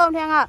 冬天啊。